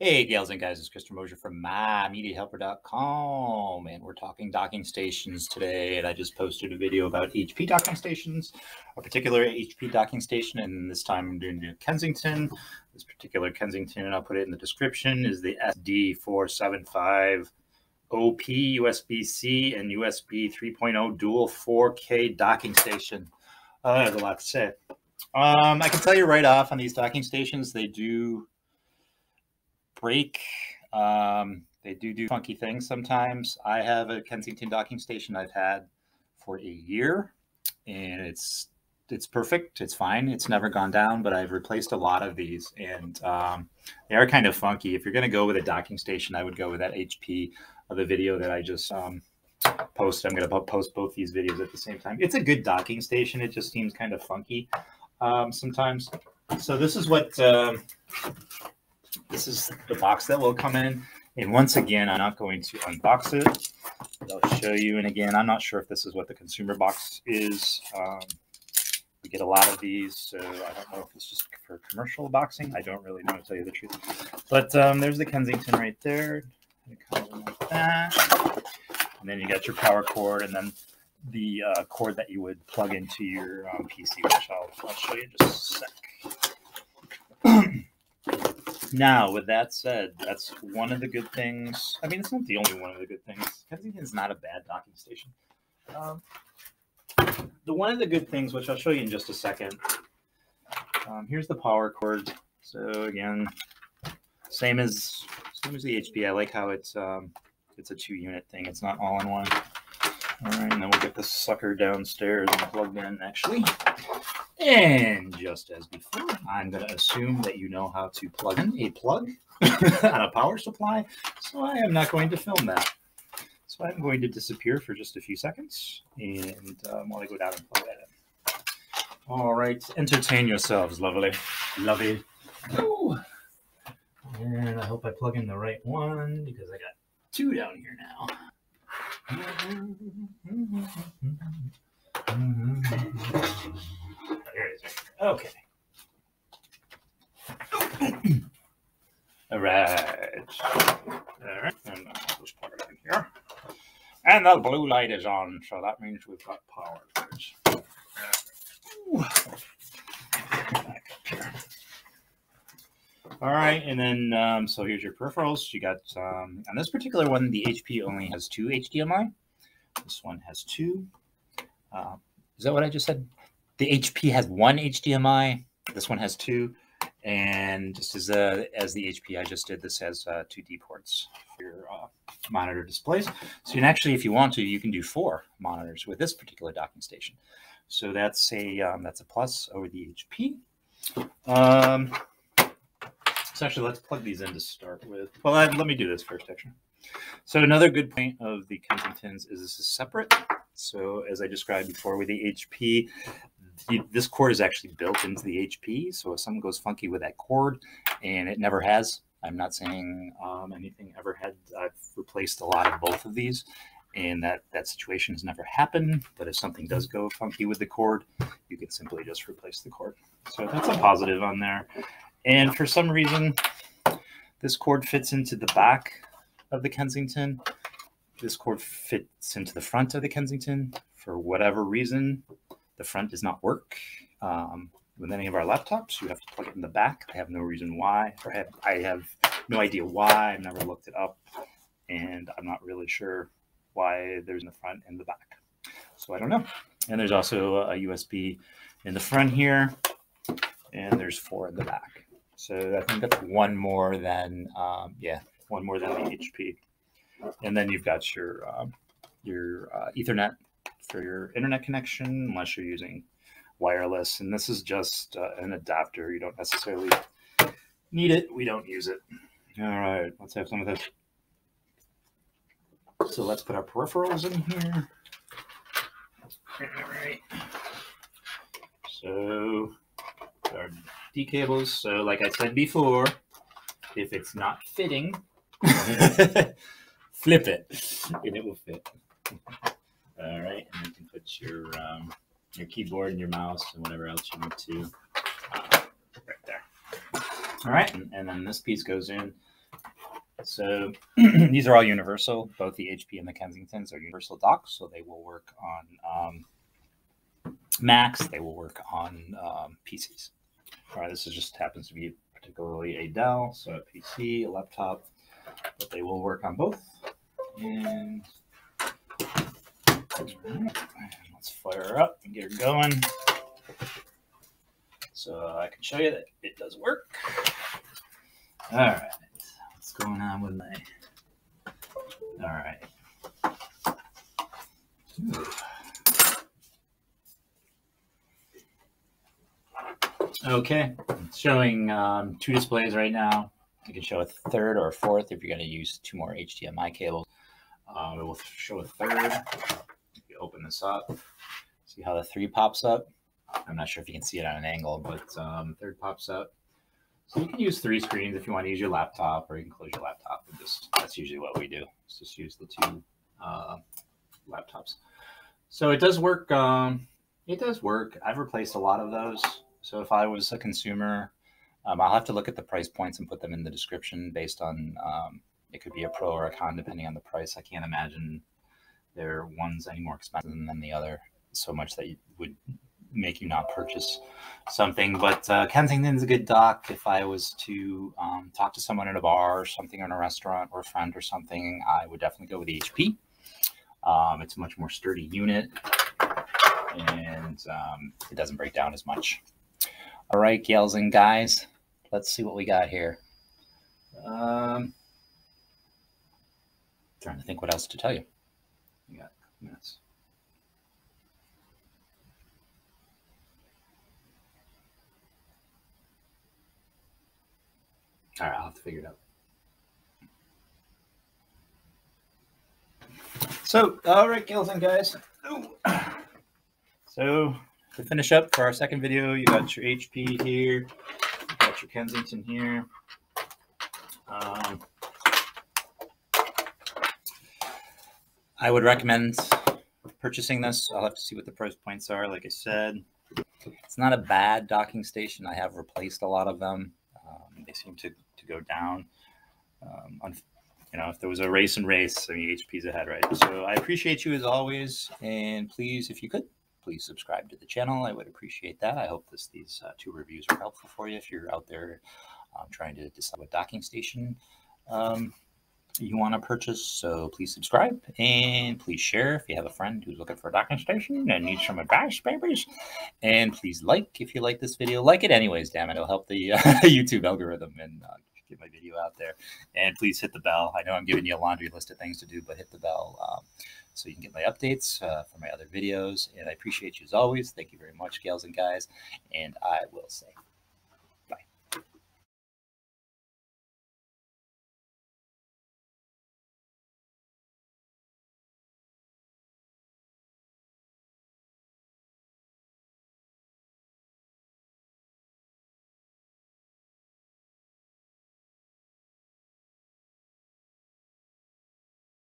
Hey, gals and guys, it's Christopher Mosier from MyMediaHelper.com, and we're talking docking stations today. And I just posted a video about HP docking stations, a particular HP docking station, and this time I'm doing Kensington. This particular Kensington, and I'll put it in the description, is the SD475 OP USB-C and USB 3.0 dual 4K docking station. Uh, I have a lot to say. Um, I can tell you right off on these docking stations, they do break. Um, they do do funky things sometimes. I have a Kensington docking station I've had for a year, and it's it's perfect. It's fine. It's never gone down, but I've replaced a lot of these, and um, they are kind of funky. If you're going to go with a docking station, I would go with that HP of the video that I just um, posted. I'm going to post both these videos at the same time. It's a good docking station. It just seems kind of funky um, sometimes. So this is what um, this is the box that will come in. And once again, I'm not going to unbox it. I'll show you. And again, I'm not sure if this is what the consumer box is. Um, we get a lot of these, so I don't know if it's just for commercial boxing. I don't really know to tell you the truth. But um, there's the Kensington right there. It comes in like that. And then you got your power cord, and then the uh, cord that you would plug into your um, PC, which I'll, I'll show you just a sec. Now, with that said, that's one of the good things. I mean, it's not the only one of the good things. Kensington's not a bad docking station. Um, the one of the good things, which I'll show you in just a second. Um, here's the power cord. So again, same as same as the HP. I like how it's um, it's a two unit thing. It's not all in one. All right, and then we'll get this sucker downstairs and plugged in actually. And just as before, I'm going to assume that you know how to plug in a plug on a power supply. So I am not going to film that. So I'm going to disappear for just a few seconds and um, while I go down and plug that in. All right, entertain yourselves, lovely, lovely. Ooh. And I hope I plug in the right one because I got two down here now. Mm-hmm. Mm-hmm. Mm-hmm. There it is. Okay. All right. All right. And let's plug it in here. And the blue light is on, so that means we've got power. All right, and then um, so here's your peripherals. You got um, on this particular one, the HP only has two HDMI. This one has two. Uh, is that what I just said? The HP has one HDMI. This one has two, and just as uh, as the HP I just did, this has uh, two D ports for your uh, monitor displays. So you can actually, if you want to, you can do four monitors with this particular docking station. So that's a um, that's a plus over the HP. Um, so actually, let's plug these in to start with. Well, I, let me do this first, actually. So another good point of the Kensingtons is this is separate. So as I described before with the HP, this cord is actually built into the HP. So if something goes funky with that cord, and it never has, I'm not saying um, anything ever had. I've replaced a lot of both of these, and that that situation has never happened. But if something does go funky with the cord, you can simply just replace the cord. So that's a positive on there. And for some reason, this cord fits into the back of the Kensington. This cord fits into the front of the Kensington. For whatever reason, the front does not work. Um, with any of our laptops, you have to plug it in the back. I have no reason why, or have, I have no idea why. I've never looked it up, and I'm not really sure why there's in the front and the back. So I don't know. And there's also a USB in the front here, and there's four in the back. So I think that's one more than, um, yeah, one more than the HP. And then you've got your um, your uh, Ethernet for your internet connection, unless you're using wireless. And this is just uh, an adapter. You don't necessarily need it. We don't use it. All right, let's have some of this. So let's put our peripherals in here. All right. So our D cables. So like I said before, if it's not fitting, flip it and it will fit. All right, and you can put your um, your keyboard and your mouse and whatever else you need to uh, right there. All right, and, and, then this piece goes in So these are all universal. Both the HP and the Kensingtons are universal docks, so they will work on um, Macs. They will work on um, PCs. All right, this is just happens to be particularly a Dell, so a PC, a laptop, but they will work on both. And let's fire her up and get her going. So I can show you that it does work. All right, what's going on with my? All right. Ooh. Okay, it's showing um, two displays right now. You can show a third or a fourth if you're going to use two more HDMI cables. Um, it will show a third. Open this up, see how the three pops up. I'm not sure if you can see it on an angle, but um, third pops up. So you can use three screens if you want to use your laptop, or you can close your laptop. And just that's usually what we do. Is just use the two uh, laptops. So it does work. Um, it does work. I've replaced a lot of those. So if I was a consumer, um, I'll have to look at the price points and put them in the description based on um, it could be a pro or a con depending on the price. I can't imagine there one's any more expensive than the other so much that you would make you not purchase something. But uh, Kensington's a good dock. If I was to um, talk to someone at a bar or something in a restaurant or a friend or something, I would definitely go with the HP. Um, it's a much more sturdy unit and um, it doesn't break down as much. All right, gals and guys, let's see what we got here. Um, trying to think what else to tell you. We got minutes. All right, I'll have to figure it out. So, all right, gals and guys. So to finish up for our second video, you got your HP here, you got your Kensington here. Um, I would recommend purchasing this. I'll have to see what the price points are. Like I said, it's not a bad docking station. I have replaced a lot of them. Um, they seem to, to go down. Um, on, you know, if there was a race and race, I mean, HP's ahead, right? So I appreciate you as always. And please, if you could, please subscribe to the channel. I would appreciate that. I hope this, these uh, two reviews are helpful for you if you're out there um, trying to decide what docking station um, you want to purchase. So please subscribe and please share if you have a friend who's looking for a docking station and needs some advice, babies. And please like if you like this video. Like it anyways, damn it. It'll help the uh, YouTube algorithm and uh, get my video out there. And please hit the bell. I know I'm giving you a laundry list of things to do, but hit the bell. Um, so you can get my updates uh, for my other videos. And I appreciate you as always. Thank you very much, gals and guys. And I will say